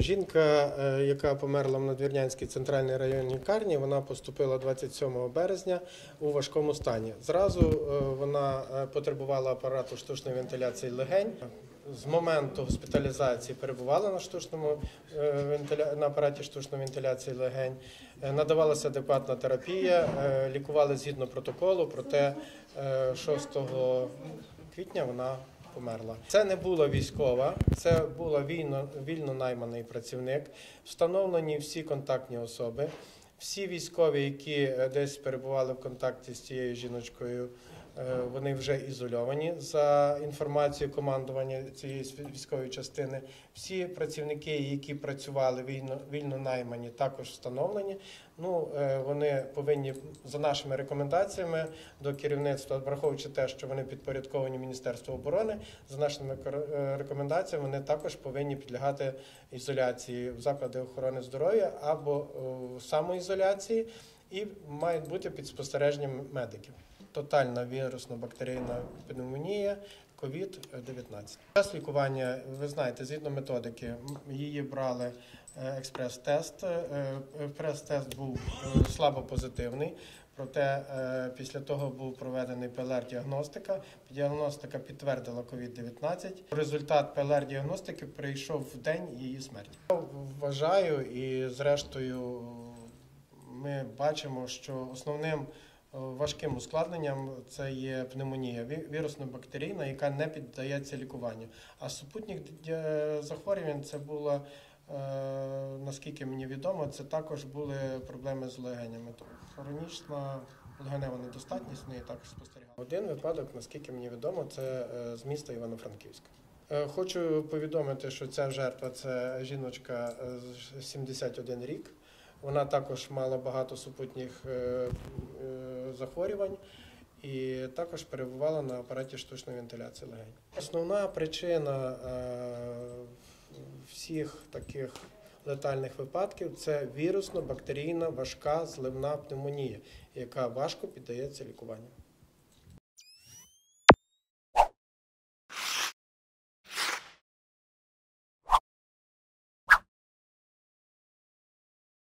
Жінка, е, яка померла в Надвірнянській центральній районній лікарні, вона поступила 27 березня у важкому стані. Зразу е, вона е, потребувала апарату штучної вентиляції легень. З моменту госпіталізації перебувала на штучному на апараті штучної вентиляції легень. Надавалася адекватна терапія, лікували згідно протоколу, проте е, 6 квітня вона померла. Це не була військова, це була вільно, вільно найманий працівник. Встановлені всі контактні особи. Всі військові, які е, десь перебували в контакті з цією жіночкою, вони вже ізольовані за інформацією командування цієї військової частини. Всі працівники, які працювали вільно, вільно наймані, також встановлені. Ну, е, вони повинні за нашими рекомендаціями до керівництва, враховуючи те, що вони підпорядковані Міністерству оборони, за нашими е, рекомендаціями, вони також повинні підлягати ізоляції в заклади охорони здоров'я або е, самоізоляції і мають бути під спостереженням медиків. Тотальна вірусно-бактерійна пневмонія. COVID-19. Час лікування, ви знаєте, згідно методики, її брали е, експрес-тест. Е, Експрес-тест був е, слабо позитивний, проте е, після того був проведений ПЛР-діагностика. Діагностика підтвердила COVID-19. Результат ПЛР-діагностики прийшов в день її смерті. Я Вважаю і зрештою ми бачимо, що основним е, важким ускладненням це є пневмонія вірусно-бактерійна, яка не піддається лікуванню. А супутніх захворювань це було, е, наскільки мені відомо, це також були проблеми з легенями. Тобто Хронічна легенева недостатність неї також спостерігала. Один випадок, наскільки мені відомо, це е, з міста Івано-Франківська. Е, Хочу повідомити, що ця жертва це жіночка е, з 71 рік. Вона також мала багато супутніх е, е, захворювань і також перебувала на апараті штучної вентиляції легень. Основна причина е, всіх таких летальних випадків це вірусно-бактерійна важка зливна пневмонія, яка важко піддається лікуванню.